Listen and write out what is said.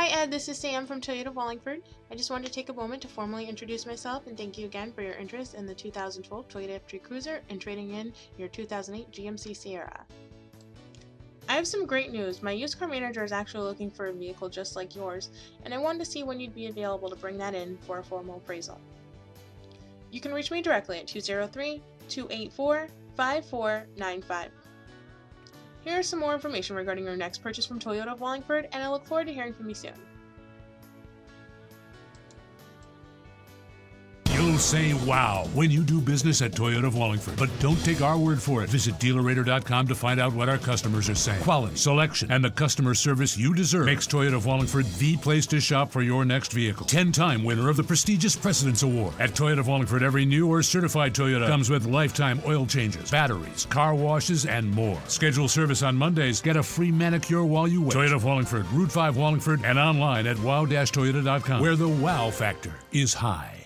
Hi Ed, this is Sam from Toyota Wallingford. I just wanted to take a moment to formally introduce myself and thank you again for your interest in the 2012 Toyota FJ Cruiser and trading in your 2008 GMC Sierra. I have some great news. My used car manager is actually looking for a vehicle just like yours, and I wanted to see when you'd be available to bring that in for a formal appraisal. You can reach me directly at 203 284 5495. Here is some more information regarding your next purchase from Toyota of Wallingford, and I look forward to hearing from you soon. Say wow when you do business at Toyota of Wallingford. But don't take our word for it. Visit dealerrater.com to find out what our customers are saying. Quality, selection, and the customer service you deserve makes Toyota of Wallingford the place to shop for your next vehicle. 10 time winner of the prestigious President's Award. At Toyota of Wallingford, every new or certified Toyota comes with lifetime oil changes, batteries, car washes, and more. Schedule service on Mondays. Get a free manicure while you wait. Toyota of Wallingford, Route 5 Wallingford, and online at wow-toyota.com, where the wow factor is high.